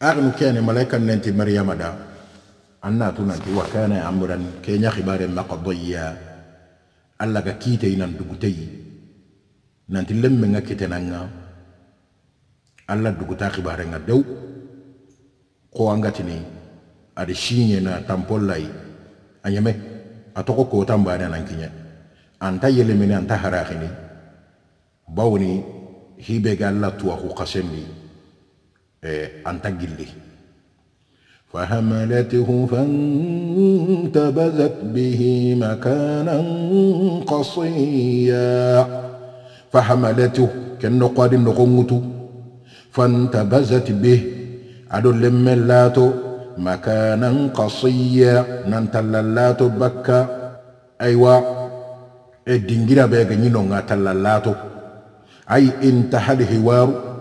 agnu kene malaika nenti maryama da anna tu nanti wa kana amran kenya khibare maqdiya alla ga kite inan dugutay nanti lemme nga kitenanga alla duguta khibare nga dew ko angatini ade shinye na tampollai anyame atoko ko tambane nan kinya. Anta yele mini anta harakhini. Bawni hibe ga alla tuwa ku qasendi أنت قلي فهملته فانتبذت به مكانا قصيا. فحملته كالنقاد النقمت فانتبذت به أدو لملاتو مكانا قصيا. ننتللاتو بكا أيوا الدنجرة بيغنينو نينو تللاتو. أي انتهى الهوار.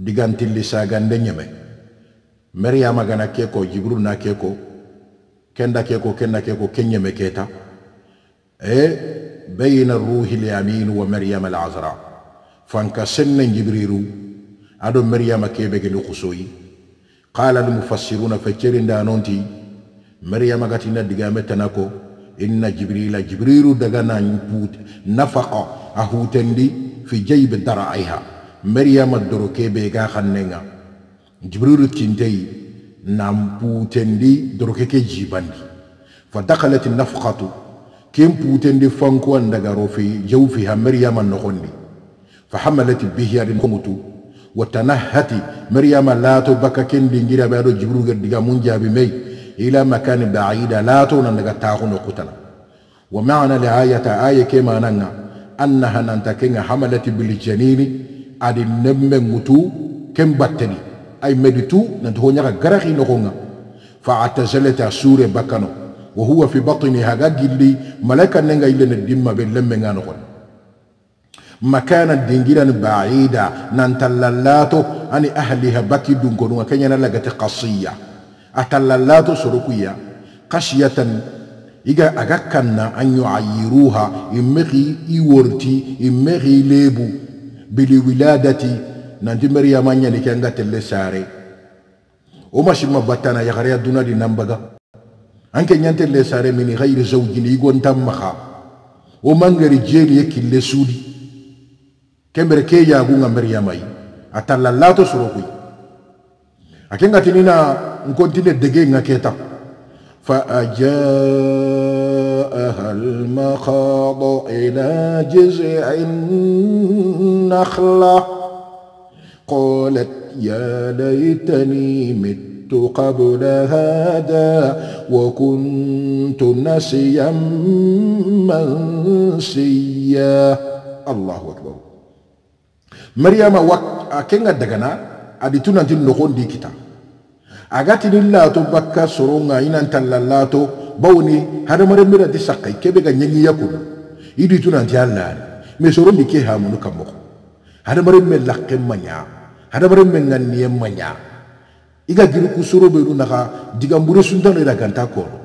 digantilli sagande ñeme. Maryama gana ke ko jibril na ke ko kenda ke ko kenda ke ko kenñeme keta. E bayna ruhi lamin wa maryama alazra fanka senne jibrilu ado maryama kebe geli kusoyi qala almufassiruna feccerida nonti maryama gatina digame tana ko inna jibrila jibrilu daga na nafaqa a hutendi fi jeybe daraiha. maryama dorokebe ga xannenga jibrilu tinteyi nam putendi doro keke jibandi. Fa dakalat nafkatu ken putendi fankuwan dagaro rofi jawfiha maryama nogondi. Fa hamalat bihi adin komutu wa tanahati maryama lato bakka kendi ngira be aɗo jibrilu ger diga mun jabi mey ila makani baida lato nan daga taxuno kutana. Wa ma'ana li ayata ayake mananga annaha nanta kenga bil janini adi nemme mutu ken batteni ay meditu nanti honyaga garahi nokonga fa atazalata sure bakano wa huwa fi batni haga gilli malaika nenga ilene dimma be lemme nga nokon makana dingiran ba'ida nantallallato ani ahliha baki dungonunga kenyana lagati qasiya atallallato sorokuya khashiyatan iga aga kanna an yu'ayyiruha immeqi iworti immeqi lebu biliwiladati nanti mariyama ɲani ke an ga telle sare. Wo masima battana yagariya duna di nan baga an ke ɲantelle sare mini gayri zawjini igontan maha wo mangeri jeli ye kille sudi. Kembere ke yagunga mariyamayi a tallallato soro koyi a ke ngatini na n kontine dege n ga فأجاءها المخاض إلى جزع النخلة. قالت يا ليتني مت قبل هذا وكنت نسيا منسيا. الله أكبر. مريم وقت أكينغا دغنا أدي تنجن نقول دي كتاب. agati ni lato bakka soronga inan tan lallato bawni har mare mira disa kai kebe yakulu. Idi tunan ti Allah me soron bi ke ha mun kan me lakke manya. Me manya. Iga giru ku soro naka no ganta ko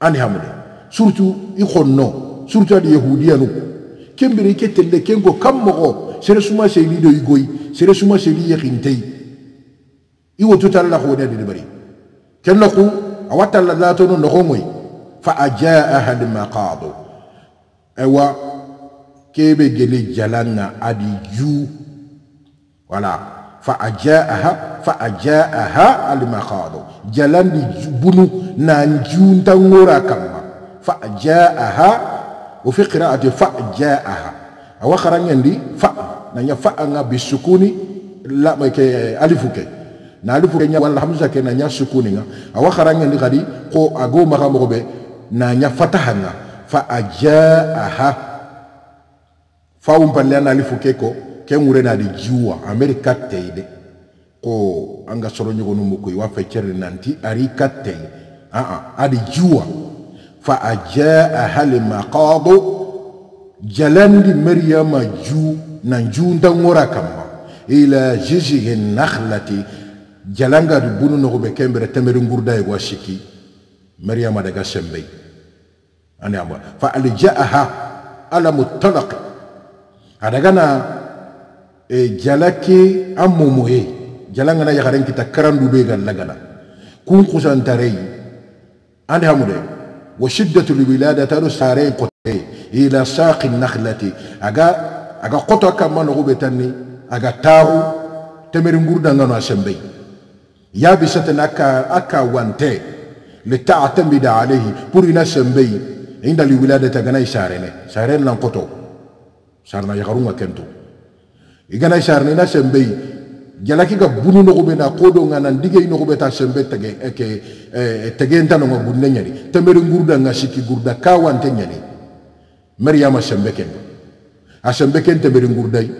ani hamude surtout i khonno surtout adi yahudiyanu kembere ke telle kengo kam sere suma do seli yexintey i wotutalla xone adi debari ken naxu a wattalla latono noxongoy fa ajaaha lmaqadu ewa kebe gele jalanga adi ju wala fa ajaaha fa ajaaha al makhadu jalandi bunu nan junta ngora kama fa ajaaha wa fi qira'ati fa ajaaha awa kharangandi fa nanya fa nga bisukuni la ke alifu na ali pour nya wala hamza ke na nya sukuni nga. Awa kharanga ni kadi ko ago maka nanya na nya fataha nga. Fa ajaaha. Fa umpalle na alifu keko ke ngure na di jua amerika teide. Ko anga soro nyugo numu ko wa fechere nanti ari katte a ah, a ah, adi jua fa le limaqadu jalandi maryama ju na ju ndangora kamba. Ila jizihi nakhlati jalanga du bunu no be kembere temere ngurda e washiki maryama daga shembe ani amba fa aljaaha ala mutalaq adaga na e jalaki amumu e jalanga na yaharen kita karandu be gal lagala kun kusan tarei ani hamude wa shiddatu alwilada taru sare qote ila saqi nakhlati aga aga qotaka manu be tanni aga taru temere ngurda ngano shembe yabisata aka wante. Litatamida alayhi pour ina sembei. Inda li wiladata gana isarene. Sarene lan koto sarna yagarunga kento. Igana sarene ina sembei. Jalaki ga bunu no gobe na kodo ngana ndige ino gobe ta sembe tege eke e, e tege ntano ngo bunne nyari temere ngurda ngashiki gurda ka wante nyari maryama sembe a asembe kento temere ngurdai.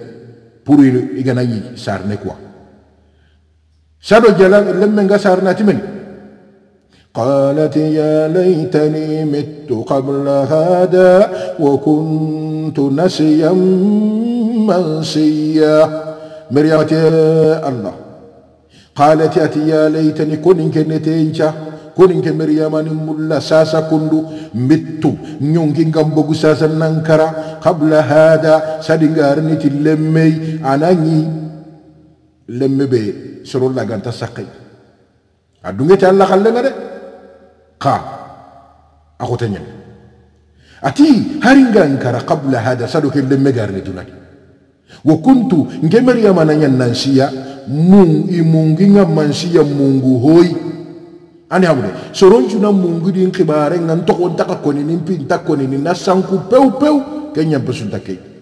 Pour igana yi sarne quoi jala lemme nga sarna timeni قالت يا ليتني مت قبل هذا وكنت نسيا منسيا. مريم الله. قالت يا ليتني كن كنتينشا كن مريم نملا ساسا كندو. متو نيونغي غامبوغو ساسا نانكرا. قبل هذا سادينغارني تلمي. lemme be soro la ganta sakay adunge ta alla khalle ngade ka akote nyen ati haringa nkara qabla hada sadu ke lemme garne dunaki wa kuntu nge maryama na nansiya mun i mansiya mungu hoy ani habude soron juna mungu din khibare ngan to ko daka koni nin pin nin nasanku pew pew kenya besunta kee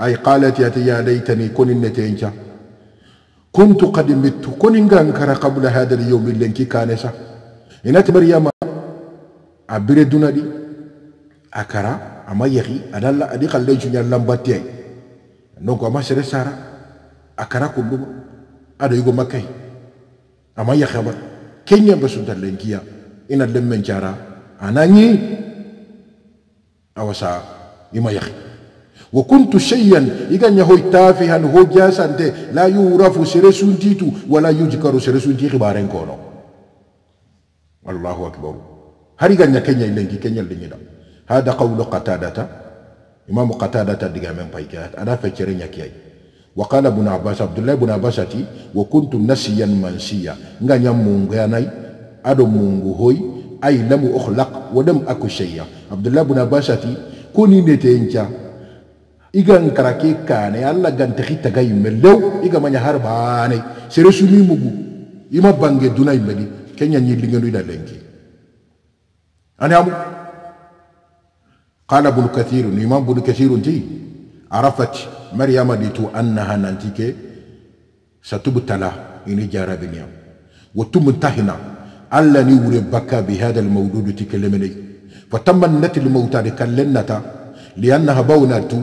أي قالت يا يا ليتني كن نتينجا كنت قد مت. كن انكر قبل هذا اليوم اللي كان سا إنت مريم أبري دونا دي أكرا أما يخي أنا لا أدي قال ليش نعلم باتي نوكو أما سر سارة. أكرا كلهم أنا يقول ما كي أما. يخي أبر كينيا بسنت لينكيا إن لمن جارا. أنا ني. أوسا. إما يخي wo kuntu sheyyan iga ñahoy taafihan ho jasante la yurafu sere suntitu wala yujkaru sere sunti xibaren kono allahu akbar. Hari iga ña keñay lengi keñal diñida hada qawlu qatadata imamu qatadata digamen payke ada feccere ñakiyay wa qala bnu abbas abdullahi bnu abbas ati wo kuntu nasiyan mansiya. Nga ñam munganay ado mungu hoy ay lamu ohlak wo ɗem aku sheyya abdullah bnu abbas ati konineteenca igan karake kane allah gante hitta ga yimme lew iga maña har baane. Sere sumi mugu ima bange duna yimmedi kenya ñillingenu ina lenki. Ani amu? Qala bnu kathiru nu imam bnu kathiru nti arafat maryama ditu annaha nanti ke satubtala ini jarabiniyam wa tumtahina allah ni wure bakka bi hada almawdudu ti kelemenei fa tamannat lmauta de kallen liannaha bawnatu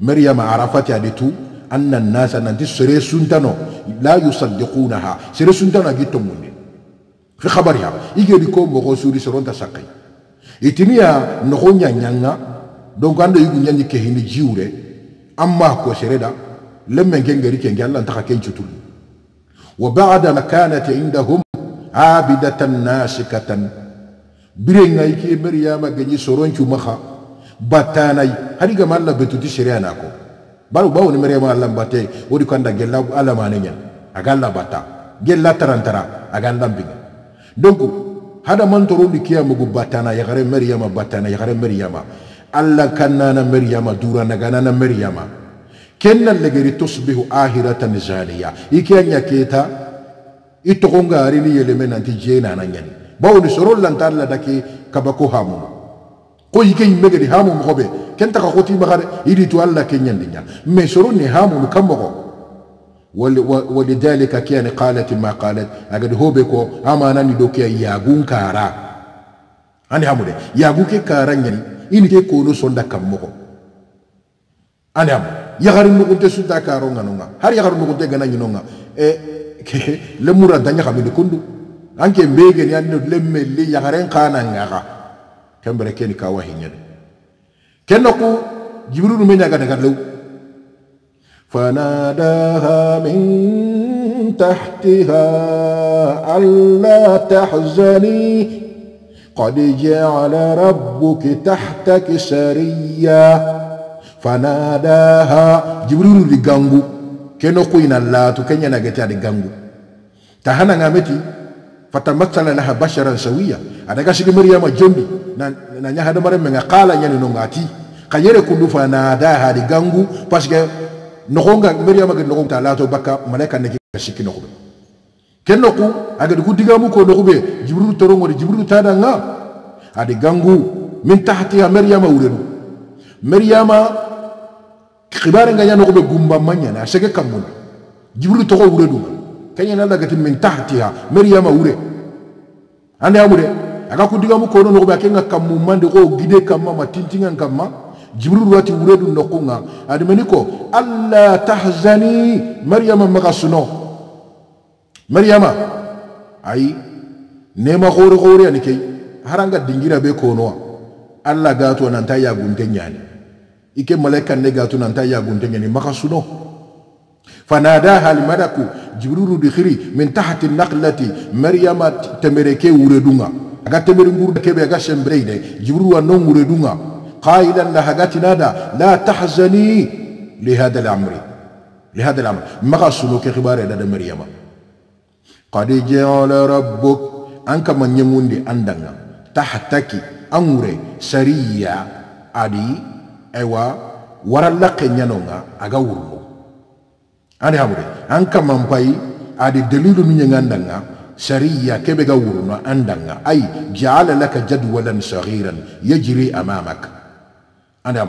maryama arafati aɗe tu anna nnasa nanti sere suntano la yusaddiqunaha. Sere suntano agi tommunde fi habariha igedi ko mogo suri soronta sakkay itiniya nogo ñañanga donc ando yigu ñañi kehini jiwre amma ko sereda lemmen ke ngeri kenge allantaxa ken cutulli wa bada kanat indahum abidatan nasikatan birenga ke maryama geñi soroncumaxa battanayi. Haɗigama allah betuti séria nako baro ɓawoni merema allah batte wodi ko anda gella allah maneñen aga allah batta gella tarantara aga lambiga donc haɗa mantorondi kiyamugu battana yahare meriyama battana yahare meriyama allah kannana meriyama duranaganana meriyama kenna legeri tosbihu ahiratan zaniya ikeya keta i togonga arini yeleme nanti jenana ñani bawoni soro lanta allah dake kabako hamumu ko hike yimɓe gedi ha mum hoɓe ken taka hotima hare yiɗi to allah ke ñandi ñal. Mais soronni ha mum kammoko walidalika kiyani qalat ma qalat agadi hoɓe ko amanani ɗo kiya yagun kara ani hamude yagu ke kara ñani ini ke kono sonda kammoko ani hamu yahari nugunte sunta karo ganonga har yahari nugunte gana ñinonga e lemura danya kamini kundu anke mbegeni annino lemmelle yaharen kanangaha yagaren kana ngaga kembere keni kawa hinyade kenno ku jibril me nyaga daga lew فناداها من تحتها ألا تحزني قد جعل ربك تحتك سريا فناداها جبريل لغانغو keno kuyina laatu kenyanageti adi gangu ta hanangameti fatamassala laha basharan sawiya adaga sigi maryama jondi na ñaha ɗo marenme ga qala ñani nongati xa yere kundu fa naada haadi gangu parce que noxonga mariama ge noxonga ta laato bakka malaika neke sikki noxuɓe ken noku agedi ku digamu ko noxuɓe jibrilu torongodi jibrilu tadanga adi gangu. Min tahtiha mariama wurenu. Mariama xibare nga ña ñanoxuɓe gumbamma ñana a sege kammuna jibrilu toxo wure ɗuma keñana lagati min tahtiha mariama wure. Ande amu de aga kuntigamu kono nogobe akenga kammu mande xo gide kamma ma tintingan kamma jibril wati wuredu ndokunga. Adimeni ko alla tahzani maryama maga suno. Maryama ayi nema xore xore ani kei haranga dingira be konowa alla gatuwa nanta yagunte ñani ike malaika ne gatu nanta yagunte ñani maga suno. Fanadaha almalaku jibrilu dihiri min tahati naklati maryama temereke wuredunga. aga temeri ngurda kebe aga shembreyne jibril wa dunga qailan la hagati nada la tahzani li hada al amri li hada al amri maga suno ke khibare da maryama qad ja'ala rabbuk an kama nyemundi andanga tahtaki amure sariya adi ewa warallake nyanonga aga wurmo ani hamure an kama mpai adi delilu minyanga andanga shari'a ke be ga andanga. Ai ja'ala laka jadwalan saghiran. Yajri amamak. Andam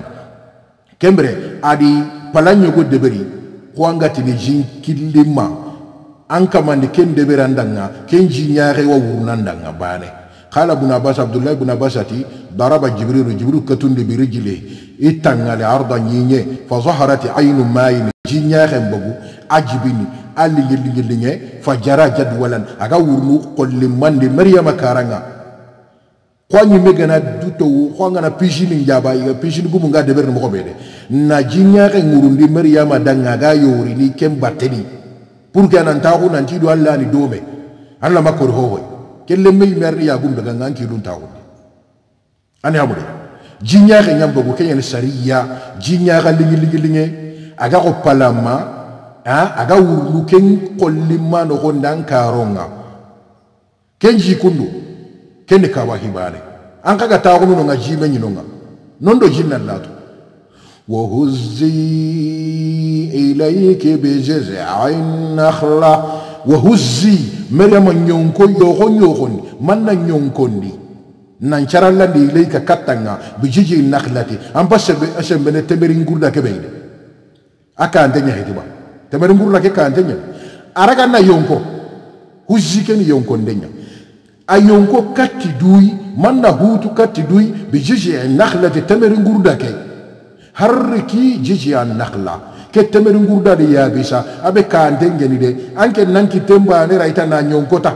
kembre adi palanyo go debri ko anga tini kilima. Anka mande ken debera andanga. Ken jinya re wa andanga ba ne. Qala ibn abbas abdullah ibn abbasati daraba jibril jibril katundi bi rijli itangale arda nyinye. Fa zaharati aynu mayin. Jinya re mbugu ajibini. alligilligilliɲɛ fajara jadwalan. A ka wurunu kɔliliman di mariyama karanga. Ko me megana duto ko an gana pisini jaba iga pisini gumu ga deber ni mogo bede na jiɲaxe ngurundi mariyama danga ga yorini kem batteni pour que nan nanti do allah ni dome. An lama ho ke le mi yimearni gum daga ngan kidun taxundi ani amude jiɲaxe ɲambogu ke ɲani sariya ga liŋi aga ko palama a aga wurlu ken kollinma nogo ndan karonga. Ken jikundu kenne kawa hibane an kaga taxumi nonga jime ñinonga non do jinnan latu. وهزي إليك بجذع النخلة وهزي مريم نيونكون يوغون يوغون من نيونكون دي نانشارلا دي إليك كتانا بجذع النخلة أم بس أشم بنتمرين قردا كبير أكا أنت نيحي ne temeri ngurda kebe a kante ñahiti ba temere ngurla ke kante ña araga na yonko huzzi ken yonko ndeña a yonko katti duyi man na hutu katti duyi bi jiji e nakhlati temere ngurda ke harri ki jiji a nakhla ke temere ngurda de yabisa abe kante ngeni de anke nanki tembane rayta na yonkota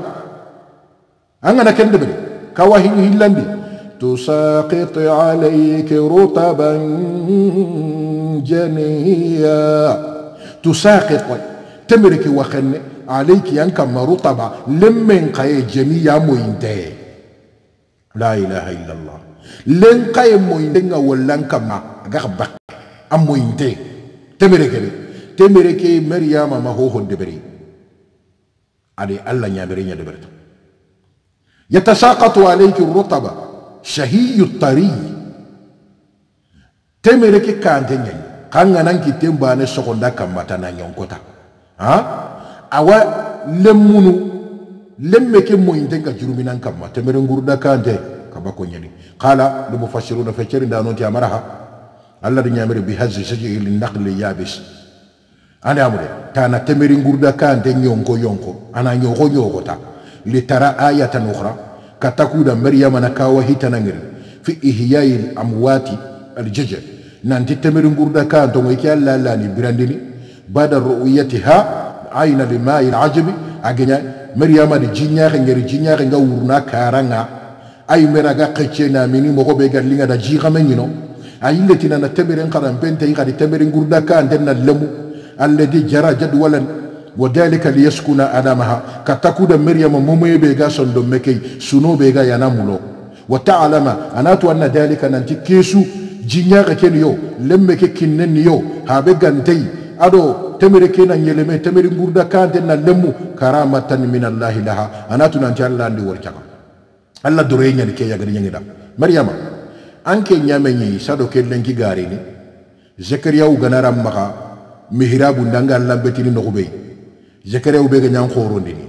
angana kende bede kawa hillandi تساقط عليك رطبا جنيا tusakitoi temereki wakenne alayki yan kamma rutaba lemmen kaye jemi ya moyinteye la ilaha illallah. Len kaye moyintenga wollan kamma agaka bakke a moyinte. Temereke de temereke mariyama ma hohon deberi ade allah ñamere ñadeberta yatasakatu alayki rutaba shahiyu tari. Temere ke kante ñayi kanga nan kitten bane sogonda kambata na nyonkota ha? Awa lemmunu lemme ke moyinten ka juruminan kamma temere ngurda kante kaba ko ñani qala lumu fasiruna fe ceri ndanoti amaraha allah di ñamiri bi hazi sajii linnaqli yabis. Ane amude tana temere ngurda kante ñonko yonko. Ana ñoko ñokota litara ayatan ukhra. Katakuda maryama na kawa hitanangiri fi ihyai lamwati aljaja nanti temeri ngurda ka dongo ke allah allah ni birandini. Bada ru'yatiha ayna bi ma'il ajabi. Agenya maryama di jinya ke ngeri jinya ke ga wurna karanga. Ay mera ga kece na mini mo be ga linga da jiga men yino ay ngati na temeri ngaran bente ngadi temeri ngurda ka ndenna lemu. Alladi jara jadwalan. Wadalika liyaskuna adamaha. Ka takuda miryama momoye be ga sondo mekey suno be ga yana mulo wa ta'lama anatu anna dalika nanti kesu jiñaaka kenu yo lemme ke kinnenni yo haaɓe gantayi aɗo temere ke na yeleme temere ngurda kanten na lemmu. Karamatan min allahi laha anatu nanti allah andi wor caga allah doroye ñani ke yagani ñaŋiɗa. Mariama anke ñame ñi saɗo ke lenki garini zakariya u ganaran maxa mihirabu ndanga lambetini noxuɓey zakariya u ɓega ñan xorondini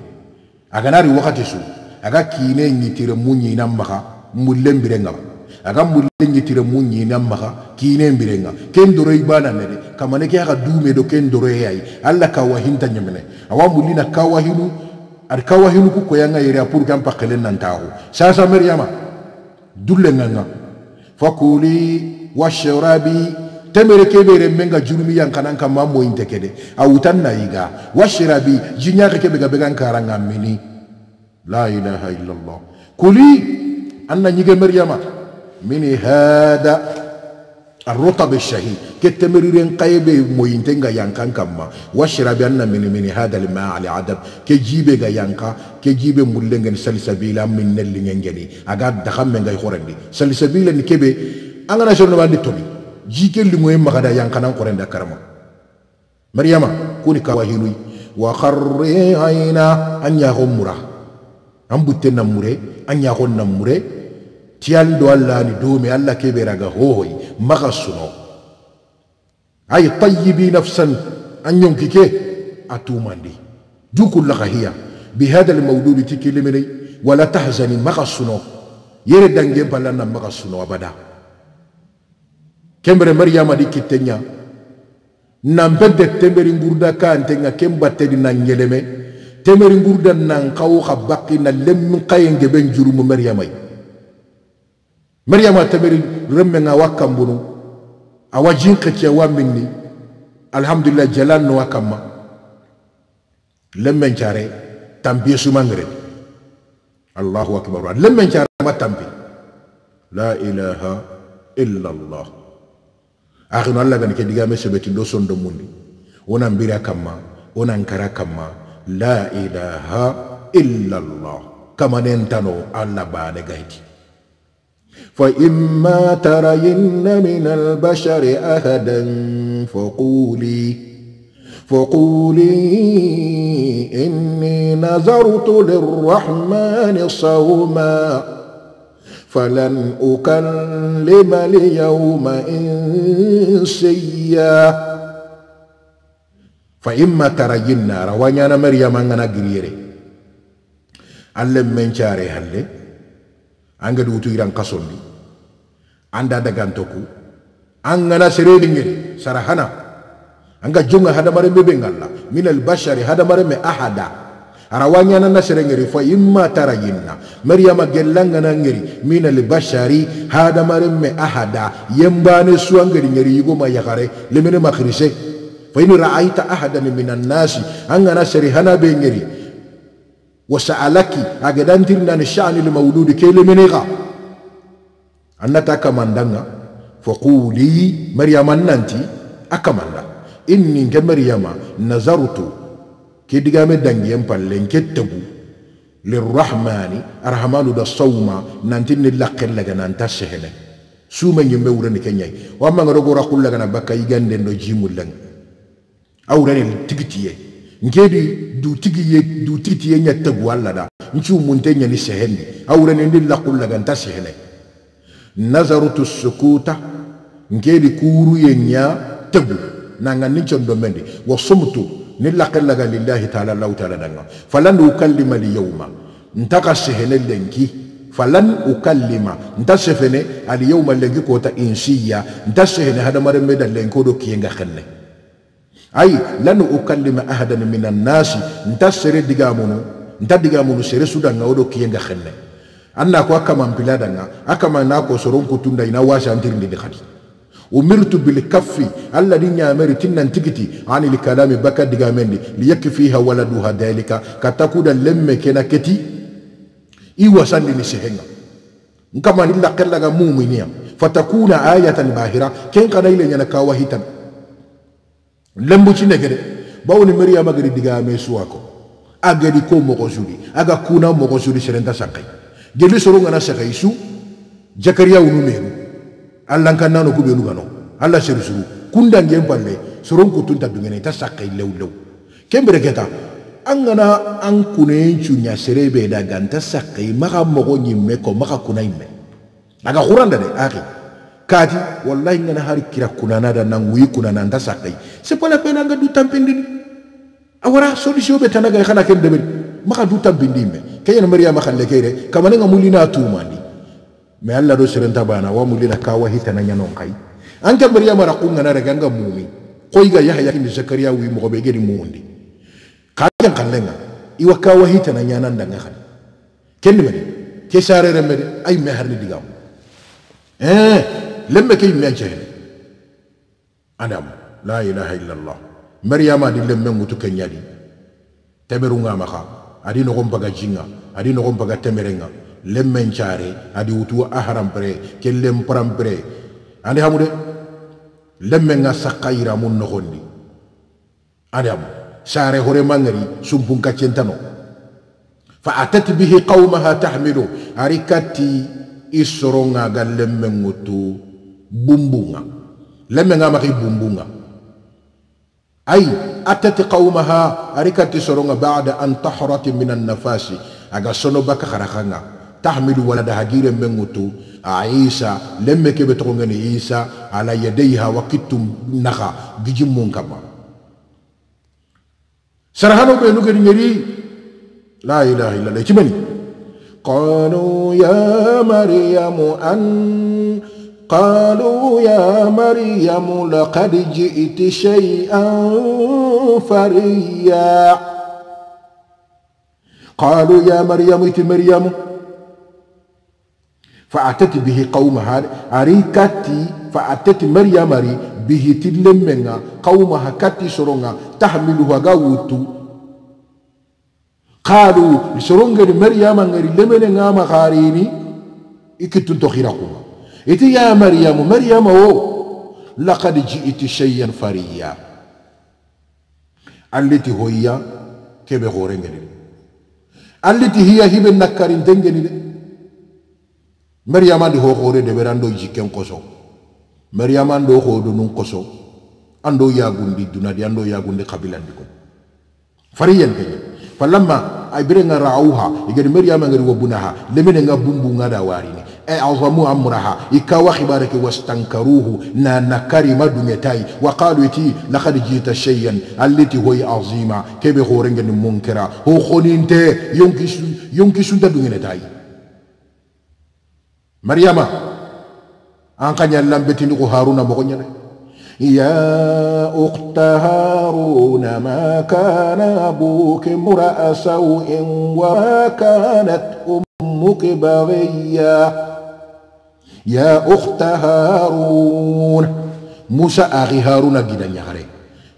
a ganari waxati su aga kiine ñitire mu ñinan maxa mullen birengaba aga mulle ñitire mu ñinan maxa kiine mbirenga. Ken doro doroy banane de kamane ke axa dume do ken doro doroye ay alla ka wahinta ñemene awa mullina ka wahinu ad ka wahinu ku koyanga yere a pour gan paxelen nantaxu sasa mariama dullenganga. Fakuli washrabi temere kebe re menga jurumi yankanan kamma moyinte kede. A wutan nayiga washrabi jiñaxe kebe ga began karanga mini. La ilaha illallah. Kuli an na ñige mariama من هذا الرطب الشهي كتمرين قيبة موينتنغا يانكان كما واشرب أن من من هذا الماء على عدب كجيبة يانكا. كجيبة مولنغن سلسبيلا من نلي نجني أقاد دخم من غي خورندي. سلسبيلا نكبه أنا شنو باندي تومي جيكي اللي مهم مغدا يانكان خورندا كرما مريم كوني كواهينوي وخري عينا أن يغمرا مرا أم بوتنا مري أن مري tiyali do allah ni domi allah keɓeraga hohoy maga suno. Ay tayyibi nafsan an yonki ke a tumandi. Dukullaga hiya bi hada almawludi ti kiliminay wala tahzani maga suno. Yere dange pallanna maga suno abada. Kembere mariyama di kittenya nan bedde temeri ngurda kantenga ken battedi nan yeleme temeri ngurda nan kawo xa bakki na lemmin kayenge ben jurumu mariyamay maryama taɓeri remmen a wakkan bunu awa jinke cewa min ni. Alhamdulillah jalan no wakkan lemmen care tampiye sumangere. Allahu akbar. Lemmen care ma tampi la ilaha illa allah akino allah gani ke digame seɓetindo sondo mundi. Wonan mbira kamma wonan kara kamma. La ilaha illa allah kamanen tano allah bane gayti. فإما ترين من البشر أحدا فقولي فقولي إني نذرت للرحمن صوما فلن أكلم اليوم إنسيا. فإما ترين روانيانا مريم أنا قريري علم من شاري هلي angadi wutu iran kasondi. Anda dagantoku an gana sereni ngeri sara hana anga jonga hadamare mebe ngalla. Min albashari hadamare me ahada. Arawanya na sere ngeri fa imma tarayinna maryama gellanga na ngeri min albashari hadamare me ahada. Yembane suangeri ngeri yugo ma yakare lemene makhrise fa in ra'aita ahadan min an-nasi an gana sere hana be ngeri وسألك أجد أجدان ترنا الشأن المولود كيل من غا أن تكمندنا فقولي مريم ننتي أكمندا إني كمريم نظرت كدغام دنجيم بالنكتبو للرحمن الرحمن دا صوما ننتن لقل لغا ننتسهل سوما يمورن كنياي. وما غرغورا كل لغا بكاي غندن دو جيمولن أورن تكتيه nkebi dutigi ye dutiti ye ɲɛ tɛ gu alla da ni ciw mun tɛ ɲɛni la kula ndi lakullaganta nazaru tu sukuta ngedi kuru ye ɲa tegu nanga ni condomendi wa sumtu ni lakillaga lillahi taala la taala danga. Falan ukallima liyauma nta ka sehɛnɛ lenki. Falan ukallima nta sefene aliyawma lenki kota insiya. Nta sehene hadamaren me da lenko do kienga xenne ay lan ukallima ahadan min annasi nta sere digamunu nta digamunu sere sudanga odo kiyenga xenne anna ko akama mpiladanga akama na ko soron kutunda ina wasa antirindi di khadi. Umirtu bil kaffi alladhi nyameri tinnan tikiti ani li kalami baka digamendi li yakfiha waladuha dalika katakuda lemme kena keti i wasandi ni sehenga. Nkama ni laqalla ga mu'miniya fatakuna ayatan bahira ken kana ile nyana kawahitan lembuci nekk de bawni mariama gadi digame suwa ko a gadi ko mogo sudi aga kuna mogo sudi serenta sakay gelu soro ngana sakay su jakariya wunu meru allah kan nano kube nu gano allah seru suru kunda ngem palle soron kutunta dungene ta sakay lew lew kembere keta an gana an kunen cunya serebe da ganta sakkay maka mogo nyimme ko maka kuna imme aga khuranda de akhi kati wallahi ngana hari kira kunana da nan wi kunana nda sakkay c'est pas la peine nga du tampindini awara solution be tanaga khana ken deberi? Maka du tampindi me. Kayena mariya maka lekere kamane nga mulina tumandi me alla do serenta bana wa mulina kawa hitana nyanon kai anke mariya mara kunga na rega nga mumi. Koyiga yahya kindi zakariya wi mo be gedi mundi kajan kallenga iwa kawa hitana nyanan danga khani me ke sare remede ay me harni digam eh لما كيم من أجهل أنا لا إله إلا الله. مريم أدي لما موت متكنيا دي تمرون مخا. أدي نقوم بغا جينا أدي نقوم بغا تمرنا لما انشاري. أدي وتو أهرم بري. كلم برم بري. أنا هم ده لما نسقايرا من نقولي أنا هم. ساري هوري مانغري. سمبون كاتشنتانو فأتت به قومها تحمله أريكاتي إسرون أغلم من بومبونغا. لما نعم نغامغي بومبونغا. أي أتت قومها أريكت سرونغ بعد أن طهرت من النفاس. أغا سنو بكا خرخانغا. تحمل ولدها جيرا منغتو عيسى لما كبتغنغن عيسى على يديها وكتم نخا. بجمون كما سرحانو بينوغن نيري لا إله إلا الله. قالوا يا مريم أن قالوا يا مريم لقد جئت شيئا فريا. قالوا يا مريم ات مريم؟ فأتت به قومها أريكتي فأتت مريم ري به تلمنا قومها كتي سرونها تحملها غاوتو. قالوا سرونغ مريم غير لمن غاما خاريني إكتن تخيركم iti ya maryamu maryama wo oh, laqad ji'iti cheyan fariya. Alliti hoyya keɓe horengeni de alliti hiya hiɓe nakkarin dengeni de maryama ndi ho hore de ɓeɗa ando jikken koso. Maryama ando hoɗo nun koso. Ando yagundi dunadi ando yagundi kabilandi ko fariyan keñen falamma ay birenga ra'awha e igadi maryama ngadi wobbunaha lemine nga bumbu ngada warini. أعظموا أمرها إكاوا خبارك واستنكروه نا نكاري ما دميتاي وقالوا تي لقد جيت شيئا التي هو عظيمة كيف خورنج المنكرة هو خونين تي يمكن يمكن سنتا دميتاي مريم أن كان يلام بتنقو هارون مغنيا يا أخت هارون ما كان أبوك امرأ سوء وما كانت أمك بغيا ya ukhta harun. Musa axi haruna gida ñaxare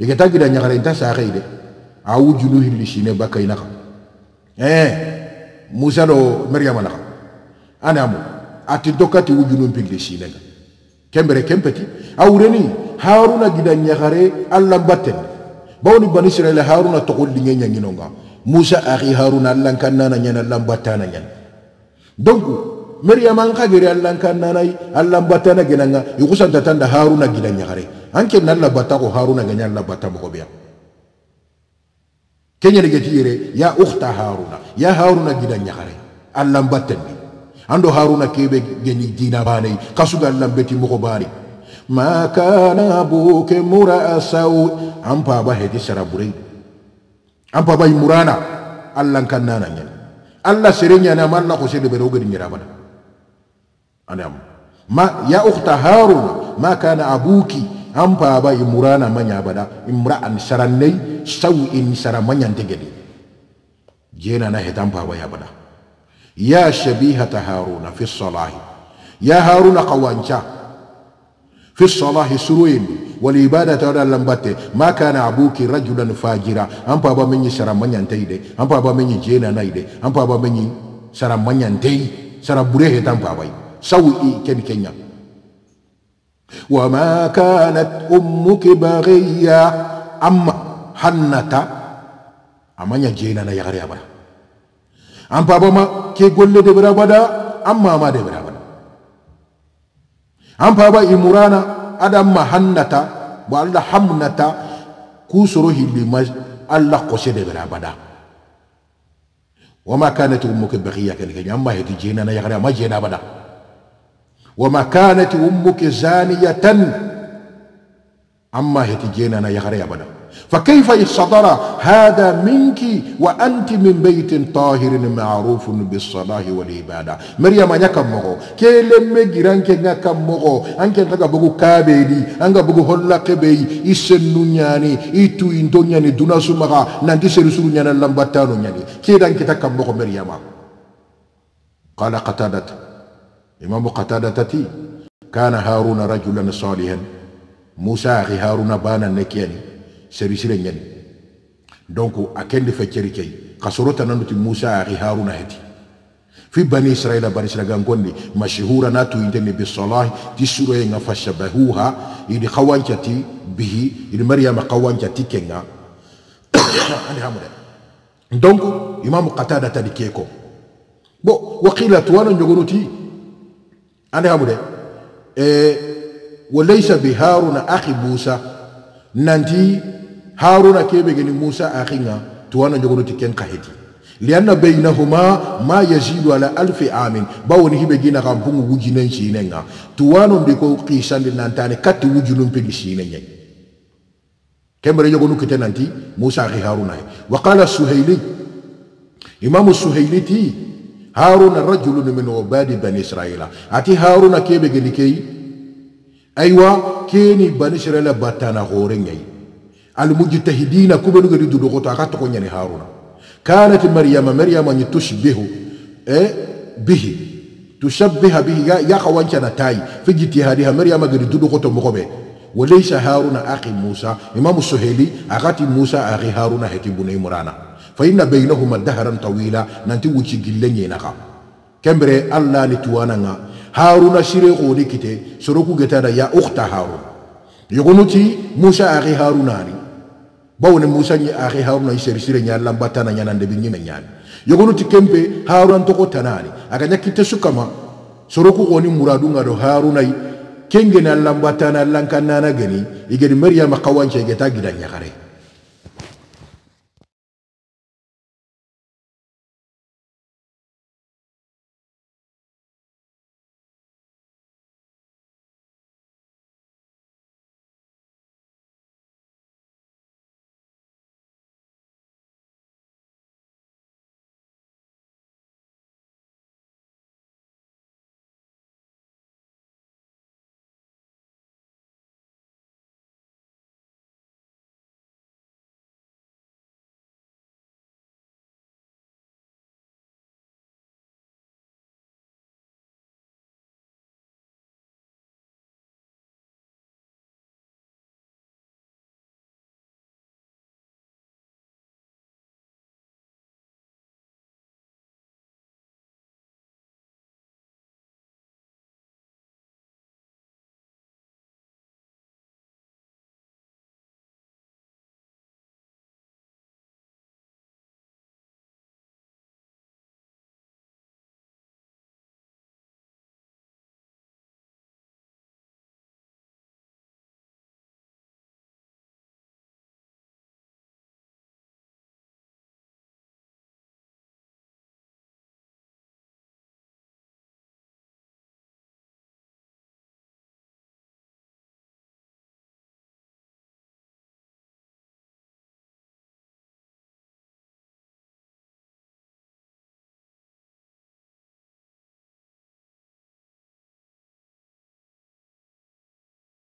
yegeta gida ñaxare nta saxey de a wujunu hilli sine bakkayna xa eh musa do maryama naka ana anamo ati dokkati wujunun pilli sinenga kembere kempeti awreni haruna gida ñaxare alla batten bawni bani israila haruna to toxol linge ñanginonga musa axi haruna allankannana ñana allan battana nyana. Donc maryama meryaman kageri allan kannanayi allan battana ginanga yukusanta tanda haruna gina ñagare anke nalla batta ko haruna ganya alla batta mogoɓeya kenyani geti yere ya ukhta haruna ya haruna gina ñagare allan battenni ando haruna kebe geni dina banayi kasuga allan beti mogo bani. Ma kana abuke muraa sau an paba hedi saraburei an pabayi murana allan kannana ñani allah sere ñani ama allah ko sede ɓeɗe ogedi ñirabana أنا ما يا أخت هارون ما كان أبوك أم بابا إمرانا من يبدا إمرأة سرني سوء سر من ينتقدي جينا نهتم بابا يبدا يا شبيهة هارون في الصلاة يا هارون قوانشا. في الصلاة سروين والعبادة ولا لمبات ما كان أبوك رجلا فاجرا. أم بابا مني سر من ينتهي أم بابا مني جينا نايدي أم بابا مني سر من ينتهي سر بريه تام بابا. سوئي كن كنيا وما كانت أمك بغية أما حنتا أما نجينا نيغري أبدا. أم بابا ما كي قول لي دبرا بدا أما ما دبرا بدا. أم بابا إمرانا أدا حنتا والله حمنتا كسره لما الله قصد دبرا بدا. وما كانت أمك بغية كن كنيا أما هي تجينا نيغري أما جينا بدا. وما كانت أمك زانية. أما هتجينا يغري أبدا. فكيف صدر هذا منك وأنت من بيت طاهر معروف بالصلاة والعبادة؟ مريم أنا كم مغو؟ كلم جيران كنا كم مغو؟ أنك أنت بقو كابيدي أنك بقو هلا كبي. يسنو نياني يتو دونا سمغا نانتي سرسو نيانا لمبتانو نياني. كيران كتا كم مغو مريم؟ قال قتادت Imamu Qatada tati kana haruna rajulan salihan. Musa axi haruna bana nekeni serisire ñani donc akendi kendi fe ceri key xa sorotananduti musa axi haruna hati fi bani israila bani israga gangondi mashhura na tuyinteni bisalahi ti nga fashabahuha idi khawanchati bihi idi mariama khawanchati kenga. Ani hamude donc imam qatada tadi ke ko bo waqila tuwana njogonuti ani hamude e walaysa biharuna akhi musa. Nanti haruna kebe geni musa akhinga tuwana njogono tiken kahedi lianna bainahuma ma yazidu ala alfi amin. Bawoni hibe gina kam bungu wujinen sinenga tuwano ndiko kisandi nantane katti wujunum pegi sinenye. Kembere njogono kite nanti musa akhi haruna wa qala suhayli imam suhayli ti haruna rajulun min ubadi bani israila ati haruna kebe geni kei aywa keni bani israila batana hore ngai المجتهدين كبلو غدي دودو غوتا كاتو نياني هارون كانت مريم مريم ني تشبه إيه به تشبه به يا خوانشنا تاي في اجتهادها مريم غدي دودو غوتو مخوبه وليس هارون اخي موسى امام السهيلي اغاتي موسى اخي هارون هتي بني مرانا fa inna baynahuma daharan tawila nanti wucci gille ñenaka kembere alla ni tuwananga. Haruna sire xoni kite soroku getada ya ukhta harun yogonuti musa axi harunari bawone musa ñi axi haruna i seri sire ña lambatana ñanandebi ñime ñani yogonuti kempe harunan toxo tanani aga ña kitte sukkama soroku xoni muradunga do harunayi kengene a lambatana lankannana geni i geni. Mariyama xawance geta gida ñaxare